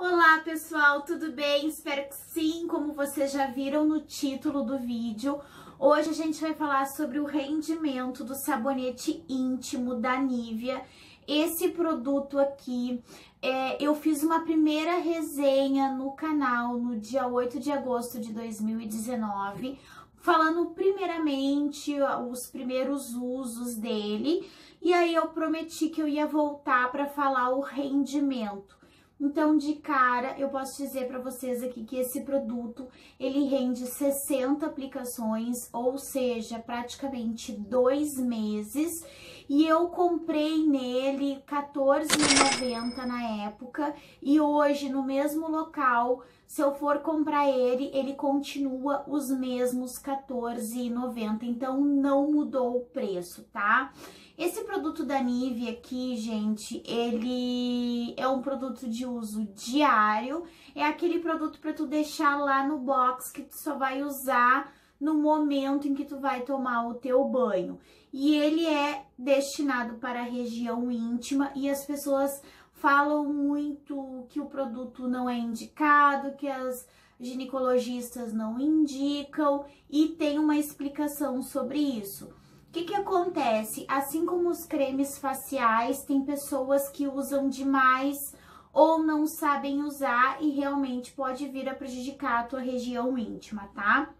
Olá pessoal, tudo bem? Espero que sim, como vocês já viram no título do vídeo. Hoje a gente vai falar sobre o rendimento do sabonete íntimo da Nivea. Esse produto aqui, é, eu fiz uma primeira resenha no canal no dia 8 de agosto de 2019, falando primeiramente os primeiros usos dele, e aí eu prometi que eu ia voltar para falar o rendimento. Então, de cara, eu posso dizer para vocês aqui que esse produto, ele rende 60 aplicações, ou seja, praticamente dois meses. E eu comprei nele R$14,90 na época. E hoje, no mesmo local, se eu for comprar ele, ele continua os mesmos R$14,90. Então, não mudou o preço, tá? Esse produto da Nivea aqui, gente, ele é um produto de uso diário. É aquele produto para tu deixar lá no box que tu só vai usar no momento em que tu vai tomar o teu banho. E ele é destinado para a região íntima e as pessoas falam muito que o produto não é indicado, que as ginecologistas não indicam e tem uma explicação sobre isso. O que, que acontece? Assim como os cremes faciais, tem pessoas que usam demais ou não sabem usar e realmente pode vir a prejudicar a tua região íntima, tá?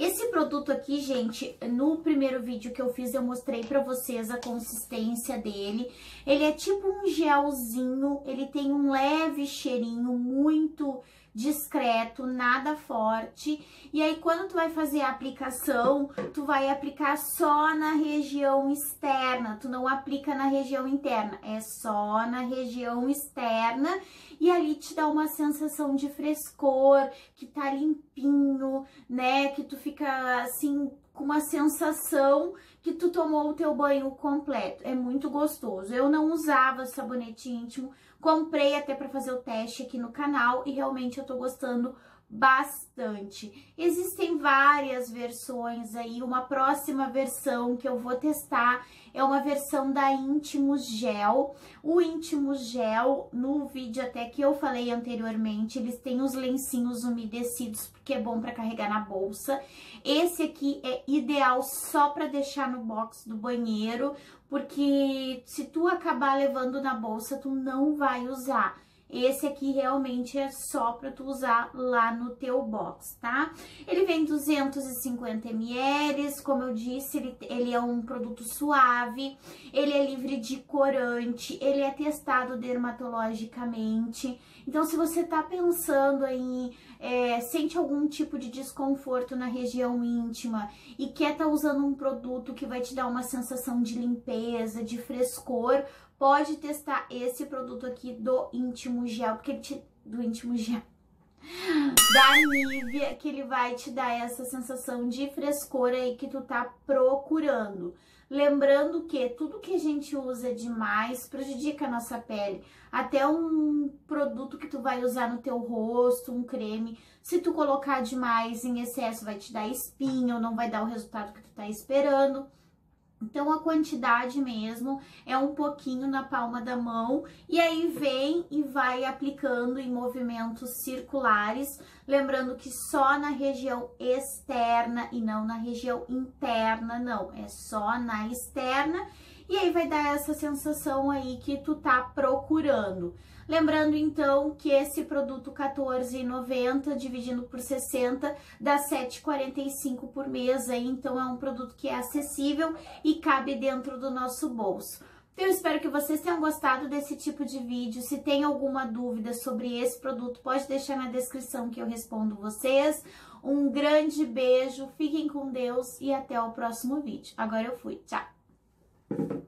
Esse produto aqui, gente, no primeiro vídeo que eu fiz, eu mostrei pra vocês a consistência dele. Ele é tipo um gelzinho, ele tem um leve cheirinho muito discreto, nada forte. E aí, quando tu vai fazer a aplicação, tu vai aplicar só na região externa, tu não aplica na região interna, é só na região externa. E ali te dá uma sensação de frescor, que tá limpinho, né? Que tu fica assim com uma sensação que tu tomou o teu banho completo. É muito gostoso. Eu não usava sabonete íntimo, comprei até para fazer o teste aqui no canal e realmente eu tô gostando bastante. Existem várias versões aí, uma próxima versão que eu vou testar é uma versão da Intimus Gel. O Intimus Gel, no vídeo até que eu falei anteriormente, eles têm os lencinhos umedecidos, porque é bom para carregar na bolsa. Esse aqui é ideal só para deixar no box do banheiro, porque se tu acabar levando na bolsa, tu não vai usar. Esse aqui realmente é só para tu usar lá no teu box, tá? Ele vem 250 ml, como eu disse, ele, ele é um produto suave, ele é livre de corante, ele é testado dermatologicamente. Então, se você tá pensando em é, sente algum tipo de desconforto na região íntima e quer tá usando um produto que vai te dar uma sensação de limpeza, de frescor, pode testar esse produto aqui do íntimo gel, porque ele te... do íntimo gel da Nivea, que ele vai te dar essa sensação de frescor aí que tu tá procurando. Lembrando que tudo que a gente usa demais prejudica a nossa pele. Até um produto que tu vai usar no teu rosto, um creme, se tu colocar demais em excesso vai te dar espinha ou não vai dar o resultado que tu tá esperando. Então, a quantidade mesmo é um pouquinho na palma da mão. E aí vem e vai aplicando em movimentos circulares, lembrando que só na região externa e não na região interna, não, é só na externa e aí vai dar essa sensação aí que tu tá procurando. Lembrando então que esse produto 14,90 dividindo por 60 dá 7,45 por mês aí, então é um produto que é acessível e cabe dentro do nosso bolso. Então, eu espero que vocês tenham gostado desse tipo de vídeo. Se tem alguma dúvida sobre esse produto, pode deixar na descrição que eu respondo vocês. Um grande beijo, fiquem com Deus e até o próximo vídeo. Agora eu fui, tchau!